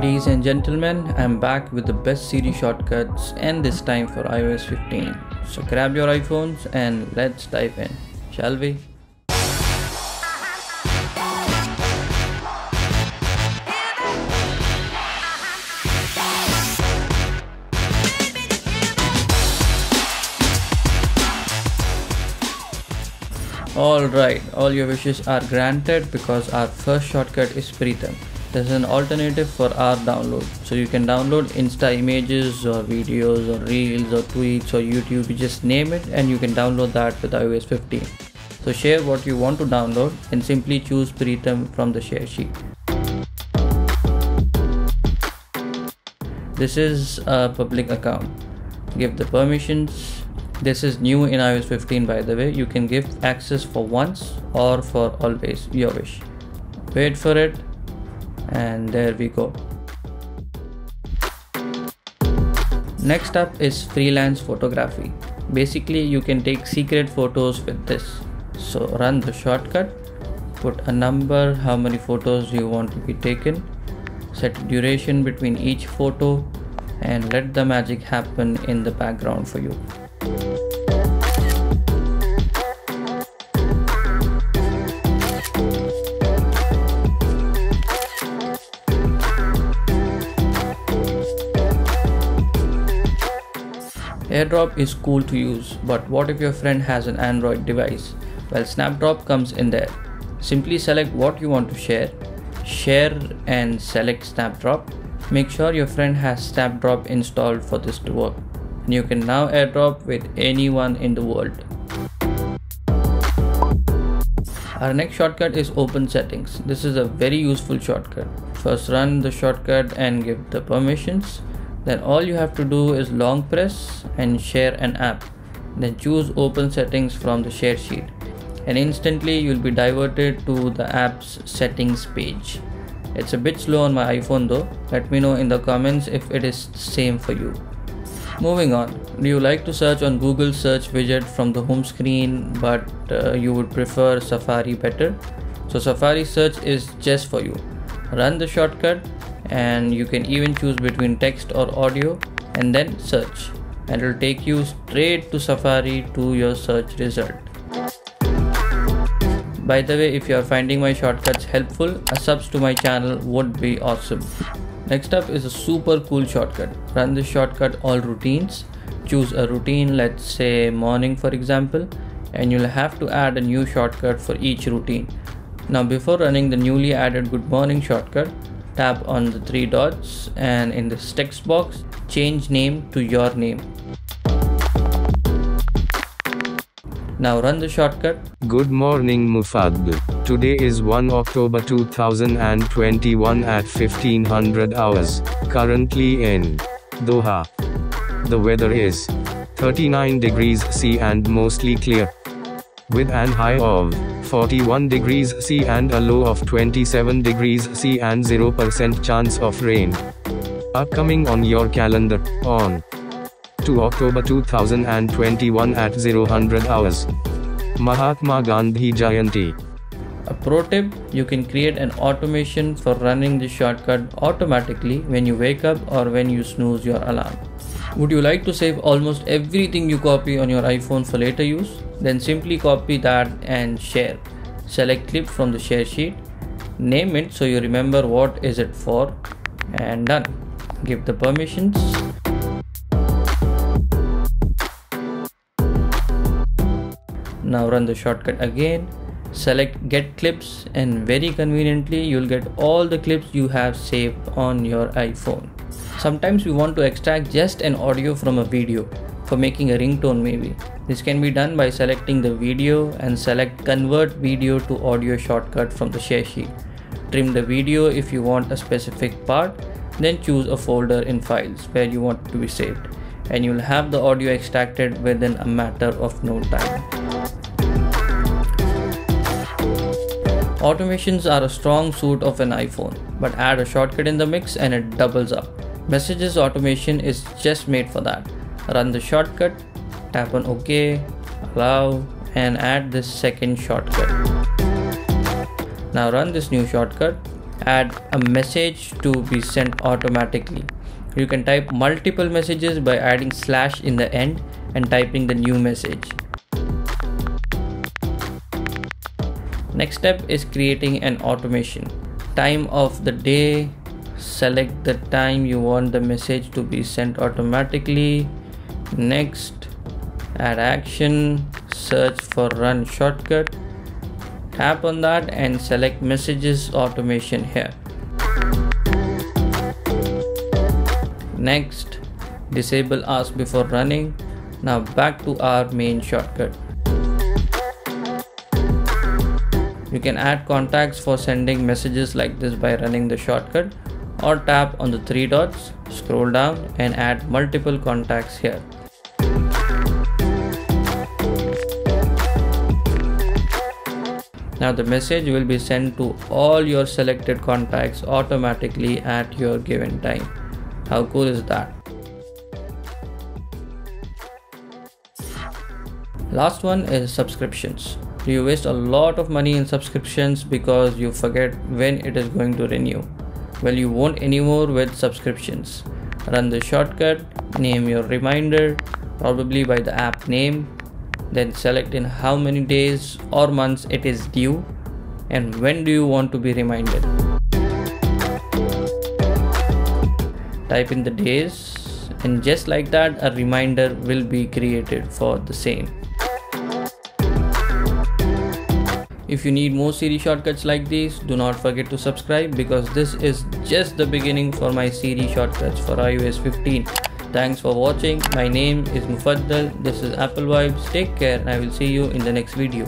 Ladies and gentlemen, I'm back with the best Siri shortcuts and this time for iOS 15. So grab your iPhones and let's dive in, shall we? Alright, all your wishes are granted because our first shortcut is Pritam. This is an alternative for R-Download. So you can download Insta images or videos or reels or tweets or YouTube. You just name it and you can download that with iOS 15. So share what you want to download and simply choose Pritam from the share sheet. This is a public account. Give the permissions this is new in iOS 15 by the way. You can give access for once or for always, your wish. Wait for it and there we go. Next up is freelance photography. Basically you can take secret photos with this. So run the shortcut, put a number, how many photos you want to be taken, set duration between each photo and let the magic happen in the background for you. AirDrop is cool to use, but what if your friend has an Android device? Well, Snapdrop comes in there. Simply select what you want to share, share and select Snapdrop. Make sure your friend has Snapdrop installed for this to work. And you can now AirDrop with anyone in the world. Our next shortcut is open settings. This is a very useful shortcut. First run the shortcut and give the permissions then all you have to do is long press and share an app. Then choose open settings from the share sheet. And instantly you'll be diverted to the app's settings page. It's a bit slow on my iphone though. Let me know in the comments if it is same for you. Moving on. Do you like to search on google search widget from the home screen but uh, you would prefer safari better. So safari search is just for you. Run the shortcut and you can even choose between text or audio and then search and it will take you straight to Safari to your search result. By the way, if you are finding my shortcuts helpful, a subs to my channel would be awesome. Next up is a super cool shortcut. Run this shortcut all routines. Choose a routine, let's say morning for example, and you'll have to add a new shortcut for each routine. Now before running the newly added good morning shortcut, tap on the three dots and in this text box change name to your name. Now run the shortcut. Good morning Mufaddal today is 1 October 2021 at 1500 hours currently in Doha. The weather is 39 degrees C and mostly clear with an high of 41 degrees C and a low of 27 degrees C and 0% chance of rain. Upcoming on your calendar, on 2 October 2021 at 000 hours. Mahatma Gandhi Jayanti. A pro tip, you can create an automation for running the shortcut automatically when you wake up or when you snooze your alarm. Would you like to save almost everything you copy on your iPhone for later use? Then simply copy that and share. Select clip from the share sheet, name it so you remember what is it for and done. Give the permissions. Now run the shortcut again select get clips and very conveniently you'll get all the clips you have saved on your iPhone. Sometimes we want to extract just an audio from a video for making a ringtone maybe. This can be done by selecting the video and select convert video to audio shortcut from the share sheet. Trim the video if you want a specific part, then choose a folder in files where you want to be saved and you'll have the audio extracted within a matter of no time. Automations are a strong suit of an iPhone, but add a shortcut in the mix and it doubles up. Messages automation is just made for that. Run the shortcut, tap on OK, allow, and add this second shortcut. Now run this new shortcut, add a message to be sent automatically. You can type multiple messages by adding slash in the end and typing the new message. Next step is creating an automation. Time of the day, select the time you want the message to be sent automatically. Next, add action, search for run shortcut. Tap on that and select messages automation here. Next, disable ask before running. Now back to our main shortcut. You can add contacts for sending messages like this by running the shortcut or tap on the three dots, scroll down and add multiple contacts here. Now the message will be sent to all your selected contacts automatically at your given time. How cool is that? Last one is subscriptions. You waste a lot of money in subscriptions because you forget when it is going to renew. Well, you won't anymore with subscriptions. Run the shortcut, name your reminder, probably by the app name, then select in how many days or months it is due and when do you want to be reminded. Type in the days and just like that a reminder will be created for the same. If you need more Siri shortcuts like these, do not forget to subscribe because this is just the beginning for my Siri shortcuts for iOS 15. Thanks for watching. My name is Mufaddal. This is Apple Vibes. Take care and I will see you in the next video.